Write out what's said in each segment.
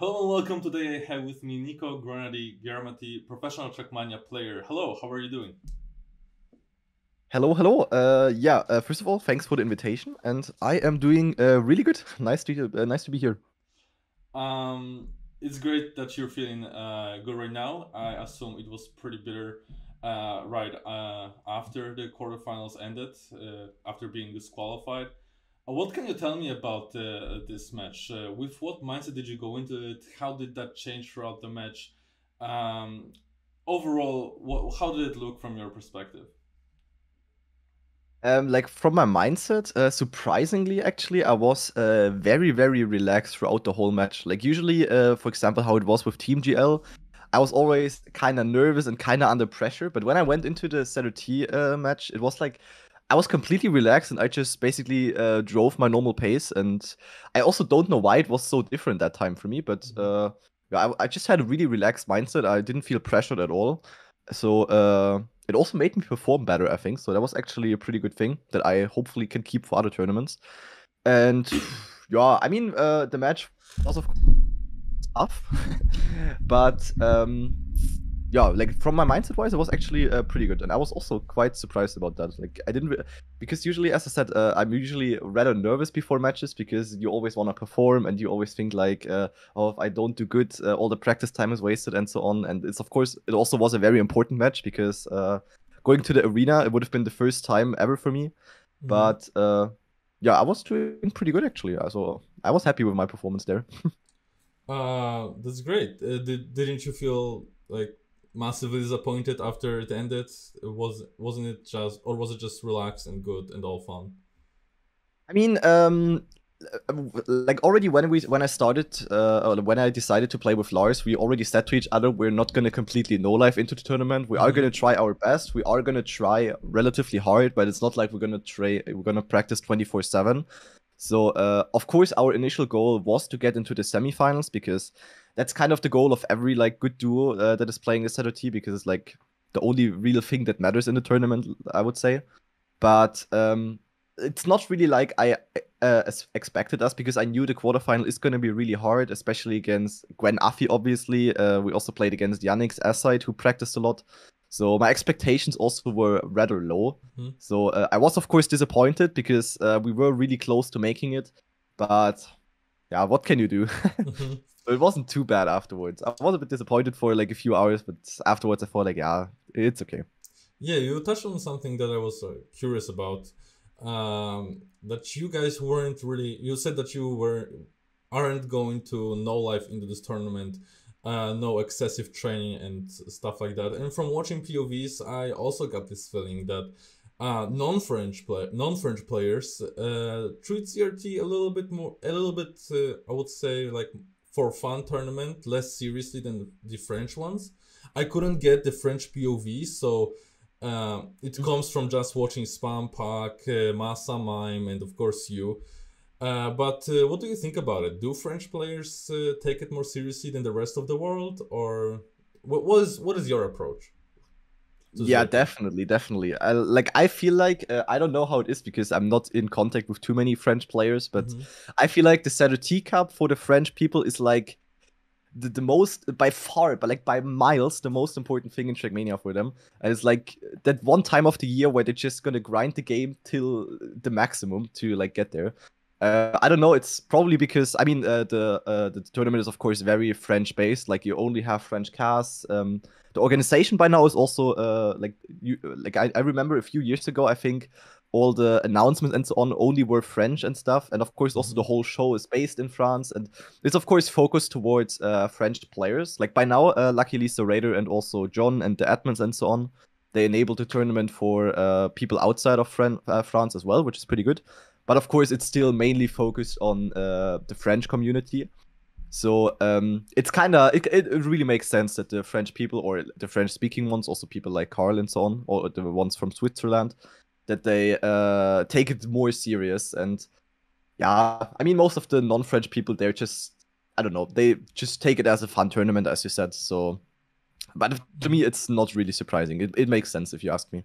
Hello and welcome. Today I have with me Nico Granady Garmati, professional Trackmania player. Hello, how are you doing? Hello, hello. Uh, yeah. Uh, first of all, thanks for the invitation, and I am doing uh, really good. Nice to uh, nice to be here. Um, it's great that you're feeling uh, good right now. I assume it was pretty bitter, uh, right uh, after the quarterfinals ended, uh, after being disqualified. Uh, what can you tell me about uh, this match? Uh, with what mindset did you go into it? How did that change throughout the match? Um, overall, how did it look from your perspective? Um, like from my mindset, uh, surprisingly, actually, I was uh, very, very relaxed throughout the whole match. Like usually, uh, for example, how it was with TMGL, I was always kind of nervous and kind of under pressure. But when I went into the T uh, match, it was like I was completely relaxed and I just basically uh, drove my normal pace. And I also don't know why it was so different that time for me, but mm-hmm. uh, I, I, just had a really relaxed mindset. I didn't feel pressured at all. So uh, it also made me perform better, I think. So that was actually a pretty good thing that I hopefully can keep for other tournaments. And yeah, I mean, uh, the match was of course tough, but um, yeah, like from my mindset wise, it was actually uh, pretty good, and I was also quite surprised about that. Like I didn't, because usually, as I said, uh, I'm usually rather nervous before matches because you always want to perform, and you always think like, uh, oh, if I don't do good, uh, all the practice time is wasted, and so on. And it's of course, it also was a very important match because uh, going to the arena, it would have been the first time ever for me. Mm-hmm. But uh, yeah, I was doing pretty good actually. So I was happy with my performance there. uh, that's great. did didn't you feel like massively disappointed after it ended? Was wasn't it just, or was it just relaxed and good and all fun? I mean, um, like already when we when I started uh, when I decided to play with Lars, we already said to each other we're not gonna completely no life into the tournament. We mm-hmm. are gonna try our best. We are gonna try relatively hard, but it's not like we're gonna try we're gonna practice twenty four seven. So uh, of course our initial goal was to get into the semifinals because that's kind of the goal of every like good duo uh, that is playing a set of T because it's like the only real thing that matters in the tournament, I would say. But um, it's not really like I uh, expected us because I knew the quarterfinal is going to be really hard, especially against Gwen Affy, obviously. Uh, we also played against Yannick's side, who practiced a lot. So my expectations also were rather low. Mm-hmm. So uh, I was, of course, disappointed because uh, we were really close to making it. But yeah, what can you do? mm-hmm it wasn't too bad afterwards. I was a bit disappointed for like a few hours, but afterwards I thought like, yeah, it's okay. Yeah, you touched on something that I was uh, curious about. Um, that you guys weren't really. You said that you were aren't going to no life into this tournament, uh, no excessive training and stuff like that. And from watching POVs, I also got this feeling that uh, non-French play non-French players uh, treat ZRT a little bit more, a little bit, uh, I would say, like for fun tournament less seriously than the French ones. I couldn't get the French POV, so uh, it mm-hmm. comes from just watching Spam Pack, uh, Massa Mime, and of course you. Uh, but uh, what do you think about it? Do French players uh, take it more seriously than the rest of the world, or what was what is your approach? Yeah definitely definitely. I, like i feel like uh, i don't know how it is because i'm not in contact with too many french players but mm-hmm. i feel like the ZRT cup for the french people is like the, the most by far but like by miles the most important thing in trackmania for them. And it's like that one time of the year where they're just gonna grind the game till the maximum to like get there uh, I don't know. It's probably because I mean uh, the uh, the tournament is of course very French based. Like you only have French casts. Um, the organization by now is also uh, like you like I, I remember a few years ago. I think all the announcements and so on only were French and stuff. And of course, also the whole show is based in France and it's of course focused towards uh, French players. Like by now, uh, luckily, Raider and also John and the admins and so on, they enabled the tournament for people outside of Fran- France as well, which is pretty good. But of course, it's still mainly focused on uh, the French community. So um, it's kind of it, it really makes sense that the French people or the French speaking ones, also people like Carl and so on, or the ones from Switzerland, that they uh, take it more serious. And yeah, I mean, most of the non-French people, they're just I don't know, they just take it as a fun tournament, as you said. So, but to me, it's not really surprising. It it makes sense if you ask me.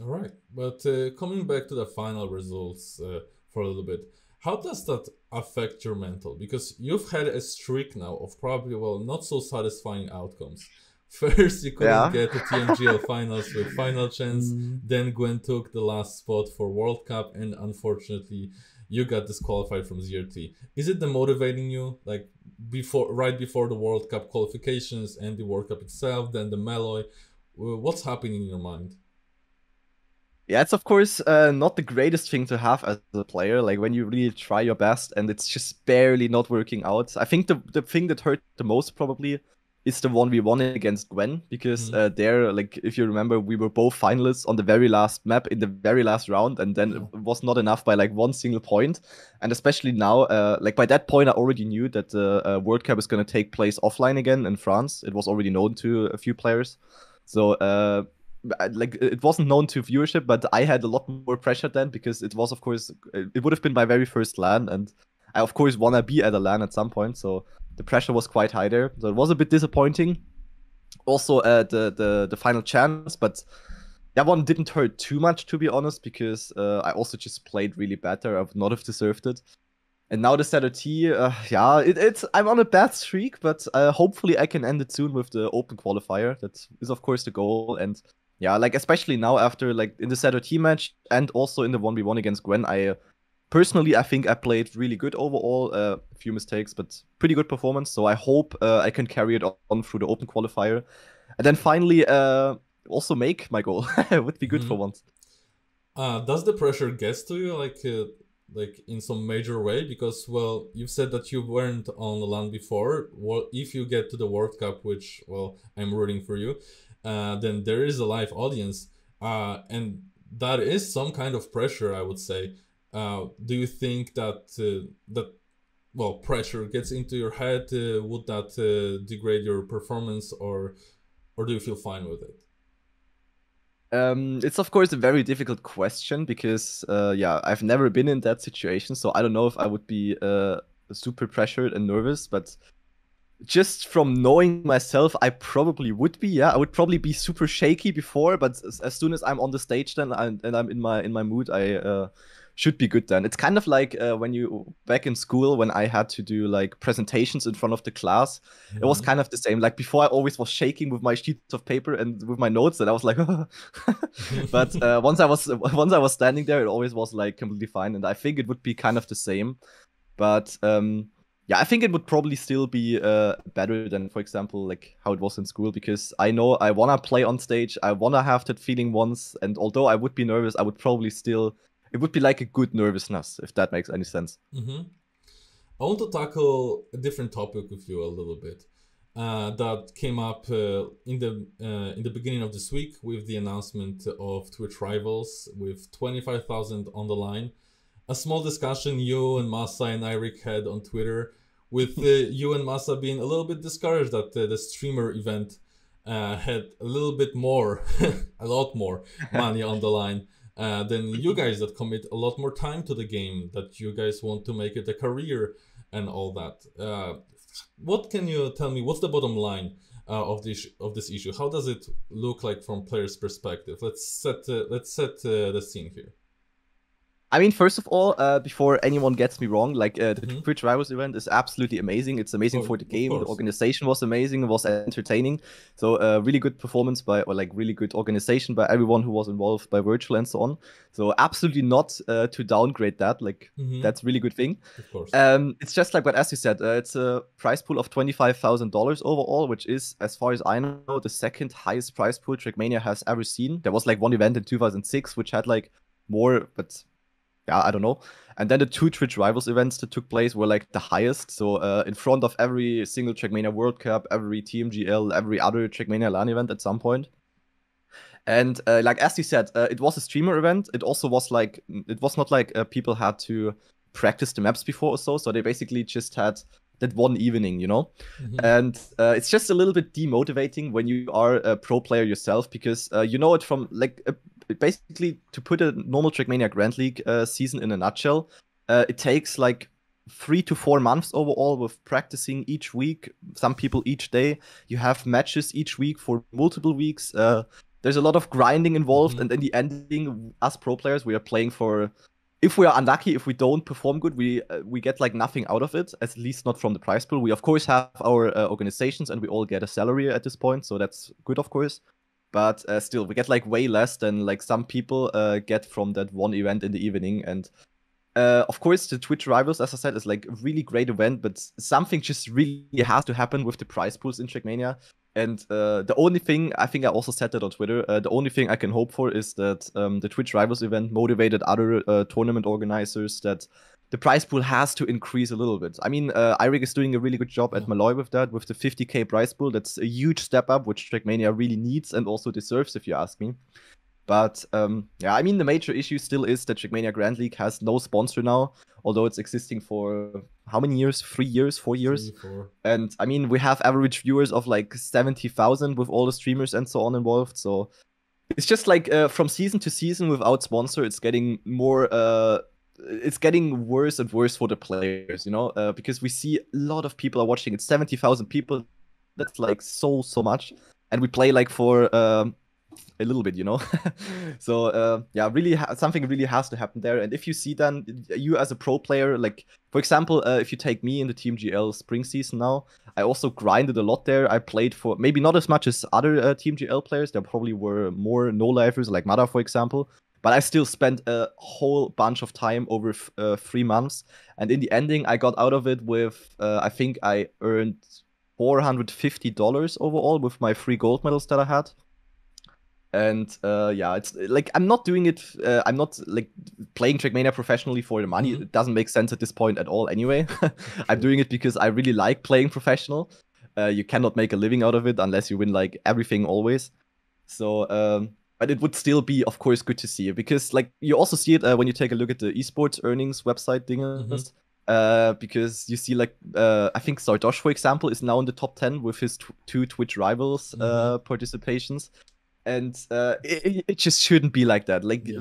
All right, but uh, coming back to the final results uh, for a little bit, How does that affect your mental? Because you've had a streak now of probably well not so satisfying outcomes. First, you couldn't yeah. get to TMGL finals with final chance. Mm. Then Gwen took the last spot for World Cup, and unfortunately, you got disqualified from ZRT. Is it demotivating you, like before, right before the World Cup qualifications and the World Cup itself, then the Melee? What's happening in your mind? Yeah, it's of course uh, not the greatest thing to have as a player. Like when you really try your best and it's just barely not working out. I think the the thing that hurt the most probably is the one we won against Gwen because mm. uh, there, like if you remember, we were both finalists on the very last map in the very last round, and then it was not enough by like one single point. And especially now, uh, like by that point, I already knew that the uh, World Cup is going to take place offline again in France. It was already known to a few players, so uh, like it wasn't known to viewership, but I had a lot more pressure then because it was, of course, it would have been my very first LAN, and I of course wanna be at a LAN at some point. So the pressure was quite high there. So it was a bit disappointing. Also, uh, the the the final chance, but that one didn't hurt too much to be honest, because uh, I also just played really better. I would not have deserved it. And now the ZRT, uh, yeah, it, it's I'm on a bad streak, but uh, hopefully I can end it soon with the open qualifier. That is of course the goal, and yeah, like especially now after like in the ZRT match and also in the one v one against Gwen, I personally, I think I played really good overall. Uh, a few mistakes, but pretty good performance. So I hope uh, I can carry it on through the open qualifier, and then finally uh, also make my goal. would be good mm-hmm. for once. Uh, does the pressure get to you like uh, like in some major way? Because well, you've said that you weren't on the LAN before. Well, if you get to the World Cup, which well, I'm rooting for you, uh, then there is a live audience, uh, and that is some kind of pressure, I would say. Uh, do you think that uh, that well pressure gets into your head? Uh, would that uh, degrade your performance, or or do you feel fine with it? Um, it's of course a very difficult question because uh, yeah, I've never been in that situation, so I don't know if I would be super pressured and nervous. But just from knowing myself, I probably would be. Yeah, I would probably be super shaky before, but as, as soon as I'm on the stage, then and I'm in my in my mood, I uh, should be good then. It's kind of like uh, when you back in school when I had to do like presentations in front of the class. Mm-hmm. It was kind of the same. Like before, I always was shaking with my sheets of paper and with my notes, and I was like, but uh, once I was once I was standing there, it always was like completely fine. And I think it would be kind of the same, but um, yeah, I think it would probably still be uh, better than, for example, like how it was in school because I know I wanna play on stage. I wanna have that feeling once, and although I would be nervous, I would probably still it would be like a good nervousness if that makes any sense mm-hmm. i want to tackle a different topic with you a little bit uh, that came up uh, in the uh, in the beginning of this week with the announcement of Twitch Rivals with 25,000 on the line. A small discussion you and Massa and Eirik had on Twitter, with uh, you and Massa being a little bit discouraged that uh, the streamer event uh, had a little bit more, a lot more money on the line uh, than you guys that commit a lot more time to the game, that you guys want to make it a career and all that. Uh, what can you tell me? What's the bottom line uh, of this of this issue? How does it look like from players' perspective? Let's set let's set the scene here. I mean, first of all, uh, before anyone gets me wrong, like uh, the mm-hmm. Twitch Rivals event is absolutely amazing. It's amazing oh, for the game. The organization was amazing. It was entertaining. So, uh, really good performance by, or like really good organization by everyone who was involved by Wirtual and so on. So, absolutely not uh, to downgrade that. Like, mm-hmm. that's really good thing. Of course. Um, it's just like what as you said, uh, it's a prize pool of twenty five thousand dollars overall, which is, as far as I know, the second highest prize pool Trackmania has ever seen. There was like one event in two thousand six which had like more, but yeah, I don't know. And then the two Twitch Rivals events that took place were like the highest. So uh, in front of every single Trackmania World Cup, every TMGL, every other Trackmania LAN event at some point. And uh, like as you said, uh, it was a streamer event. It also was like it was not like uh, people had to practice the maps before or so. So they basically just had that one evening, you know. Mm-hmm. And uh, it's just a little bit demotivating when you are a pro player yourself because uh, you know it from like basically to put a normal Trackmania Grand League uh, season in a nutshell, uh, it takes like three to four months overall with practicing each week. Some people each day. You have matches each week for multiple weeks. Uh, there's a lot of grinding involved, mm-hmm. and in the ending, us pro players, we are playing for if we are unlucky, if we don't perform good, we uh, we get like nothing out of it. At least not from the prize pool. We of course have our uh, organizations, and we all get a salary at this point, so that's good, of course. But uh, still, we get like way less than like some people uh, get from that one event in the evening. And uh, of course, the Twitch Rivals, as I said, is like a really great event. But something just really has to happen with the prize pools in Trackmania. And uh, the only thing I think I also said that on Twitter. Uh, the only thing I can hope for is that um, the Twitch Rivals event motivated other uh, tournament organizers that the prize pool has to increase a little bit. I mean, uh, Eirik is doing a really good job at Malloy with that, with the 50k prize pool. That's a huge step up, which Trackmania really needs and also deserves, if you ask me. But um, yeah, I mean, the major issue still is that Trackmania Grand League has no sponsor now, although it's existing for how many years? Three years, four years? Three, four. And I mean, we have average viewers of like 70,000 with all the streamers and so on involved. So it's just like uh, from season to season without sponsor, it's getting more. Uh, it's getting worse and worse for the players, you know, uh, because we see a lot of people are watching. It's seventy thousand people. That's like so so much, and we play like for um, a little bit, you know. so uh, yeah, really ha- something really has to happen there. And if you see then you as a pro player, like for example, uh, if you take me in the TMGL spring season now, I also grinded a lot there. I played for maybe not as much as other uh, TMGL players. There probably were more no lifers like Mada, for example. But I still spent a whole bunch of time over uh, three months, and in the ending, I got out of it with uh, I think I earned four hundred fifty dollars overall with my three gold medals that I had and uh, yeah, it's like I'm not doing it. Uh, I'm not like playing Trackmania professionally for the money. Mm-hmm. It doesn't make sense at this point at all. Anyway, I'm doing it because I really like playing professional. Uh, you cannot make a living out of it unless you win like everything always. So, um, but it would still be, of course, good to see because like you also see it uh, when you take a look at the esports earnings website thing. Mm-hmm. Uh, because you see, like, uh, I think Sardoche, for example, is now in the top 10 with his t- two Twitch rivals mm-hmm. uh, participations and uh, it, it just shouldn't be like that. Like, yeah.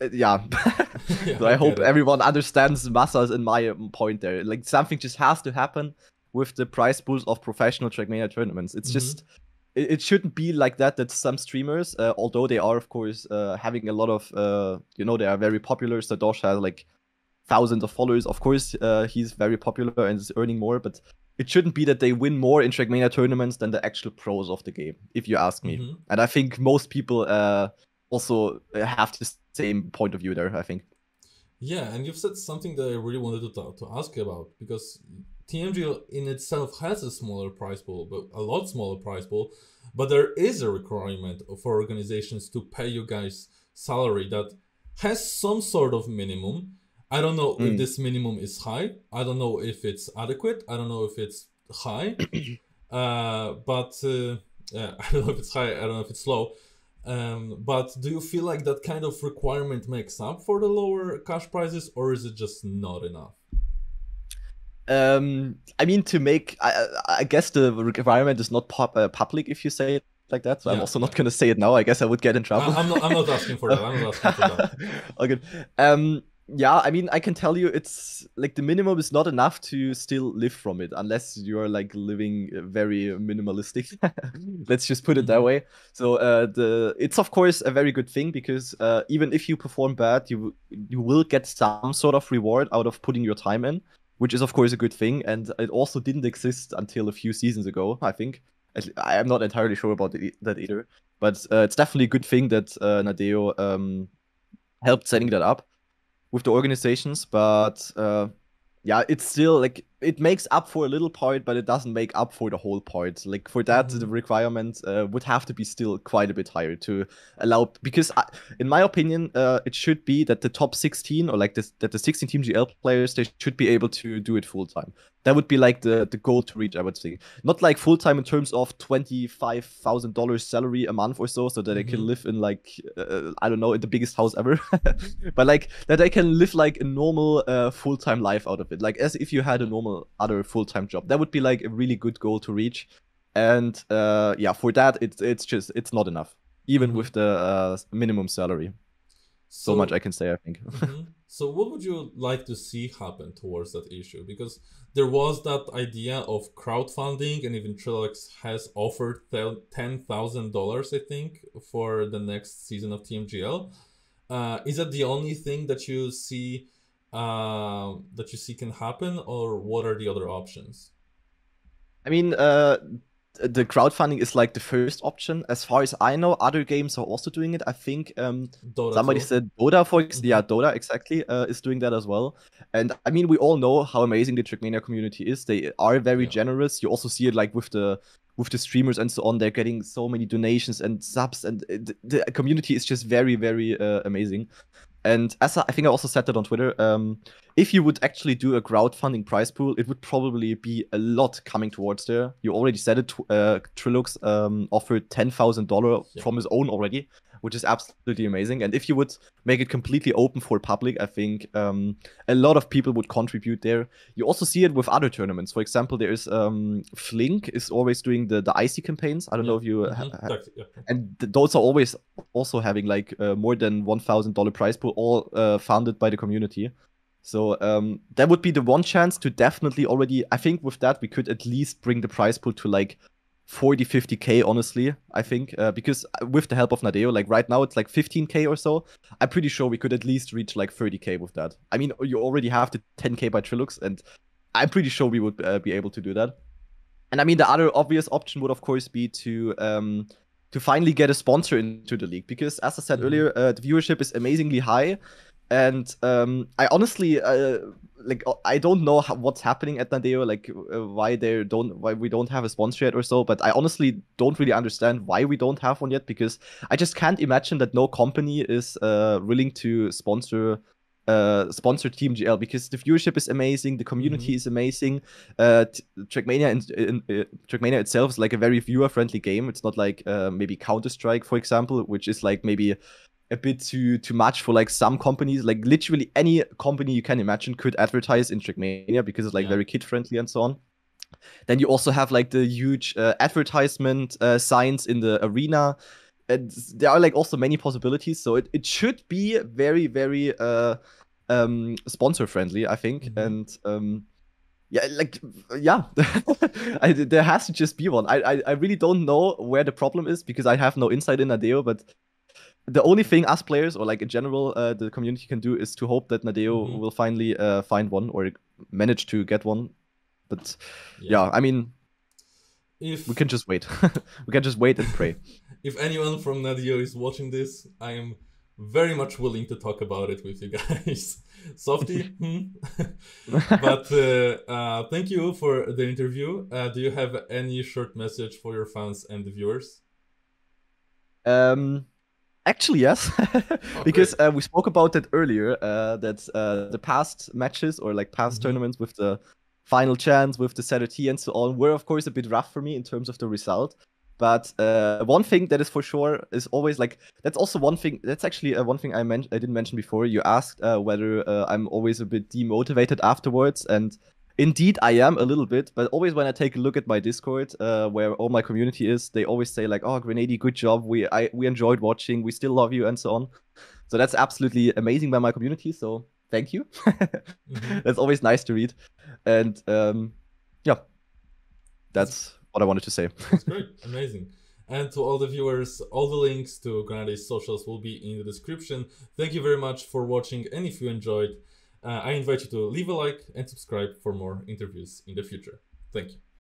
Uh, yeah. yeah so I, hope it. everyone understands Massa's and my um, point there. Like something just has to happen with the prize pools of professional Trackmania tournaments. It's mm-hmm. just it, it, shouldn't be like that. That some streamers, uh, although they are of course uh, having a lot of, uh, you know, they are very popular. Sardoche has like thousands of followers. Of course, uh, he's very popular and is earning more, but it shouldn't be that they win more in Trackmania tournaments than the actual pros of the game, if you ask me. Mm-hmm. And I think most people uh, also have the same point of view there, I think. Yeah, and you've said something that I really wanted to, talk, to ask you about because TMG in itself has a smaller prize pool, but a lot smaller prize pool. But there is a requirement for organizations to pay you guys salary that has some sort of minimum I don't know mm. if this minimum is high. I don't know if it's adequate. I don't know if it's high. uh, but uh, yeah, I don't know if it's high. I don't know if it's low. Um, but do you feel like that kind of requirement makes up for the lower cash prizes, or is it just not enough? Um, I mean, to make, I, I guess the requirement is not pop, uh, public if you say it like that. So yeah, I'm also not going to say it now. I guess I would get in trouble. I, am not, I'm not asking for that. I'm not asking for that. okay. Um, yeah, I mean, I can tell you it's like the minimum is not enough to still live from it unless you're like living very minimalistic. Let's just put it that mm-hmm. way. So uh, the it's of course a very good thing because uh, even if you perform bad, you you will get some sort of reward out of putting your time in, which is of course a good thing. And it also didn't exist until a few seasons ago, I think. I am not entirely sure about that either, but uh, it's definitely a good thing that uh, Nadeo um, helped setting that up with the organizations, but uh, yeah, it's still like it makes up for a little part, but it doesn't make up for the whole part. Like for that, mm-hmm. the requirement uh, would have to be still quite a bit higher to allow. Because I, in my opinion, uh, it should be that the top 16 or like this, that the 16 TMGL players they should be able to do it full time. That would be like the the goal to reach. I would say not like full time in terms of twenty five thousand dollars salary a month or so, so that mm-hmm. they can live in like uh, I don't know in the biggest house ever, but like that they can live like a normal uh, full time life out of it, like as if you had a normal other full time job. That would be like a really good goal to reach, and uh, yeah, for that it's it's just it's not enough, even mm-hmm. with the uh, minimum salary. So, so, much I can say, I think. mm-hmm. So, what would you like to see happen towards that issue? Because there was that idea of crowdfunding, and even Trillax has offered ten thousand dollars, I think, for the next season of TMGL. uh, is that the only thing that you see uh, that you see can happen, or what are the other options? I mean, uh, the crowdfunding is like the first option. As far as I know, other games are also doing it. I think um, somebody too. said Dota, for example. Yeah, mm-hmm. Dota exactly uh, is doing that as well. And I mean, we all know how amazing the Trackmania community is. They are very yeah. generous. You also see it like with the with the streamers and so on. They're getting so many donations and subs, and the, the community is just very, very uh, amazing. And as I, I, think I also said that on Twitter, um, if you would actually do a crowdfunding prize pool, it would probably be a lot coming towards there. You already said it. Uh, Trilux um, offered ten thousand yeah. from his own already, which is absolutely amazing. And if you would make it completely open for public, I think um, a lot of people would contribute there. You also see it with other tournaments. For example, there is um, Flink is always doing the the icy campaigns. I don't yeah. know if you mm-hmm. ha- yeah. and th- those are always also having like uh, more than one thousand dollar prize pool, all uh, funded by the community. So um, that would be the one chance to definitely already. I think with that we could at least bring the prize pool to like 40 50k honestly i think uh, because with the help of nadeo like right now it's like 15k or so. I'm pretty sure we could at least reach like 30k with that. I mean you already have the 10k by trilux and i'm pretty sure we would uh, be able to do that. And i mean the other obvious option would of course be to um to finally get a sponsor into the league because as i said mm-hmm. earlier uh, the viewership is amazingly high and um, I honestly uh, like uh, I don't know how, what's happening at Nadeo, like uh, why they don't why we don't have a sponsor yet or so. But I honestly don't really understand why we don't have one yet because I just can't imagine that no company is uh, willing to sponsor uh, sponsor TMGL because the viewership is amazing, the community mm-hmm. is amazing. Uh, Trackmania and uh, Trackmania itself is like a very viewer friendly game. It's not like uh, maybe Counter Strike, for example, which is like maybe a bit too too much for like some companies. Like literally any company you can imagine could advertise in Trackmania because it's like yeah. very kid friendly and so on. Then you also have like the huge uh, advertisement uh, signs in the arena. And there are like also many possibilities. So it, it should be very, very uh, um, sponsor friendly, I think. Mm-hmm. And um, yeah, like yeah, I, there has to just be one. I, I I really don't know where the problem is because I have no insight in Nadeo, but the only thing us players or like in general uh, the community can do is to hope that Nadeo mm-hmm. will finally uh, find one or manage to get one. But yeah, yeah I mean, if we can just wait, we can just wait and pray. if anyone from Nadeo is watching this, I am very much willing to talk about it with you guys. Softy, hmm? but uh, uh, thank you for the interview. Uh, do you have any short message for your fans and the viewers? Um, Actually, yes, oh, because uh, we spoke about it earlier. Uh, that uh, the past matches or like past mm-hmm. tournaments with the final chance, with the ZRT and so on, were of course a bit rough for me in terms of the result. But uh, one thing that is for sure is always like that's also one thing. That's actually uh, one thing I mentioned I didn't mention before. You asked uh, whether I'm always a bit demotivated afterwards, and Indeed, I am a little bit, but always when I take a look at my Discord, uh, where all my community is, they always say like, "Oh, Granady, good job. We I we enjoyed watching. We still love you, and so on." So that's absolutely amazing by my community. So thank you. mm-hmm. That's always nice to read, and um, yeah, that's what I wanted to say. that's great, amazing. And to all the viewers, all the links to Granady's socials will be in the description. Thank you very much for watching, and if you enjoyed uh, I invite you to leave a like and subscribe for more interviews in the future. Thank you.